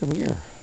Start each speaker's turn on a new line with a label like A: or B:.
A: Come here.